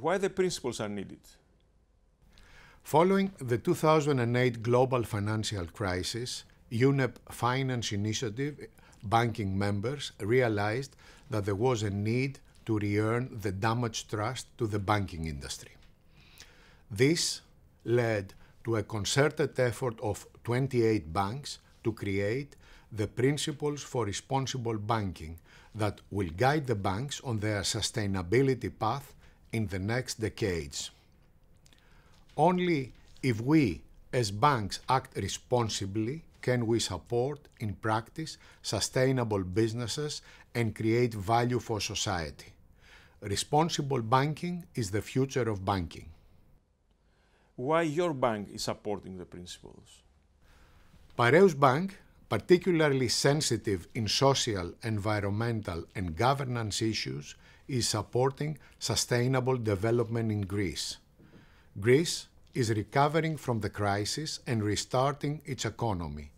Why the principles are needed? Following the 2008 global financial crisis, UNEP Finance Initiative banking members realized that there was a need to re-earn the damaged trust to the banking industry. This led to a concerted effort of 28 banks to create the principles for responsible banking that will guide the banks on their sustainability path in the next decades. Only if we, as banks, act responsibly can we support in practice sustainable businesses and create value for society. Responsible banking is the future of banking. Why your bank is supporting the principles? Piraeus Bank, particularly sensitive in social, environmental and governance issues, is supporting sustainable development in Greece. Greece is recovering from the crisis and restarting its economy.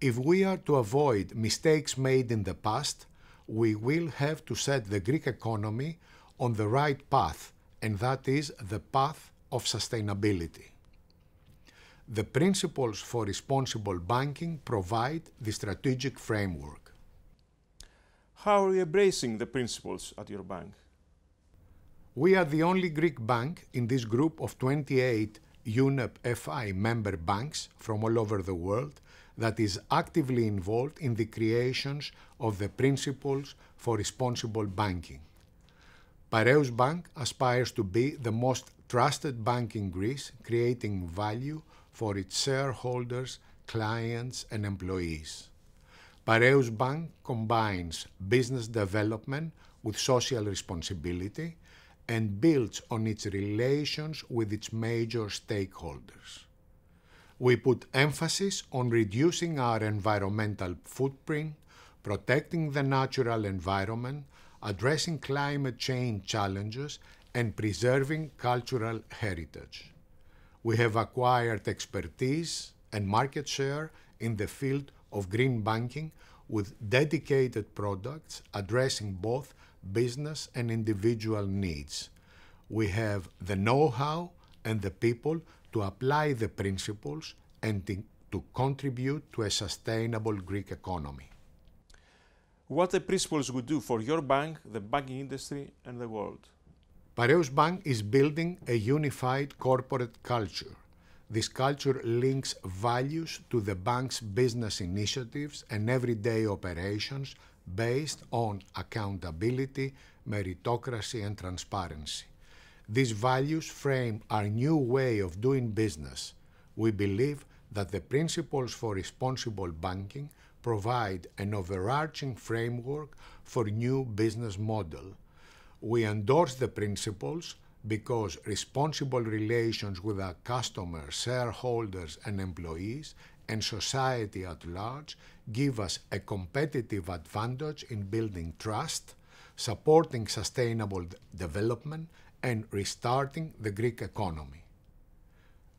If we are to avoid mistakes made in the past, we will have to set the Greek economy on the right path, and that is the path of sustainability. The principles for responsible banking provide the strategic framework. How are you embracing the principles at your bank? We are the only Greek bank in this group of 28 UNEP FI member banks from all over the world that is actively involved in the creations of the principles for responsible banking. Piraeus Bank aspires to be the most trusted bank in Greece, creating value for its shareholders, clients, and employees. Piraeus Bank combines business development with social responsibility and builds on its relations with its major stakeholders. We put emphasis on reducing our environmental footprint, protecting the natural environment, addressing climate change challenges, and preserving cultural heritage. We have acquired expertise and market share in the field of green banking with dedicated products addressing both business and individual needs. We have the know-how and the people to apply the principles and to contribute to a sustainable Greek economy. What the principles would do for your bank, the banking industry, and the world? Piraeus Bank is building a unified corporate culture. This culture links values to the bank's business initiatives and everyday operations based on accountability, meritocracy, and transparency. These values frame our new way of doing business. We believe that the principles for responsible banking provide an overarching framework for new business model. We endorse the principles because responsible relations with our customers, shareholders, and employees, and society at large give us a competitive advantage in building trust, supporting sustainable development, and restarting the Greek economy.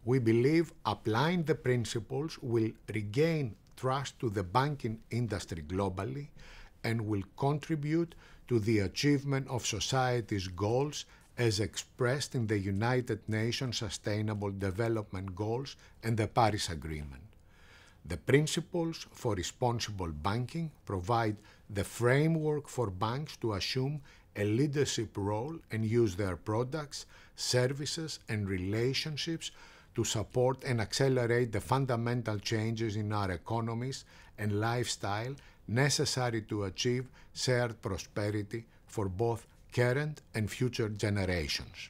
We believe applying the principles will regain trust to the banking industry globally and will contribute to the achievement of society's goals as expressed in the United Nations Sustainable Development Goals and the Paris Agreement. The principles for responsible banking provide the framework for banks to assume a leadership role and use their products, services, and relationships to support and accelerate the fundamental changes in our economies and lifestyle necessary to achieve shared prosperity for both current and future generations.